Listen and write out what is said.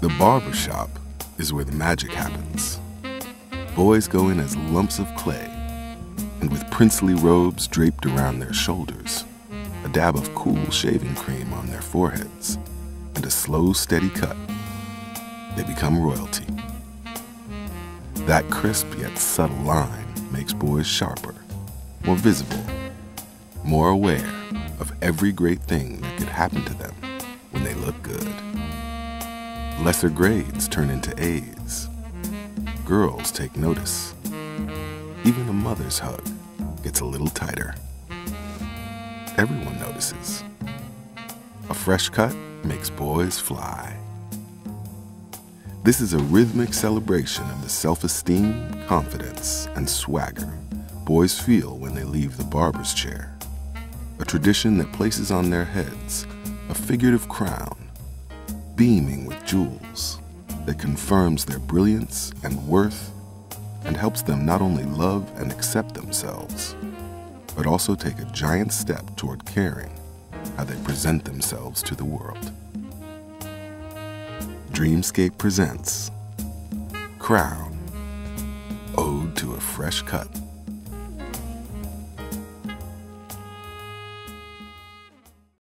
The barber shop is where the magic happens. Boys go in as lumps of clay, and with princely robes draped around their shoulders, a dab of cool shaving cream on their foreheads, and a slow, steady cut, they become royalty. That crisp yet subtle line makes boys sharper, more visible, more aware of every great thing that could happen to them look good. Lesser grades turn into A's. Girls take notice. Even a mother's hug gets a little tighter. Everyone notices. A fresh cut makes boys fly. This is a rhythmic celebration of the self esteem, confidence, and swagger boys feel when they leave the barber's chair. A tradition that places on their heads a figurative crown beaming with jewels that confirms their brilliance and worth and helps them not only love and accept themselves, but also take a giant step toward caring how they present themselves to the world. Dreamscape presents Crown Ode to a Fresh Cut.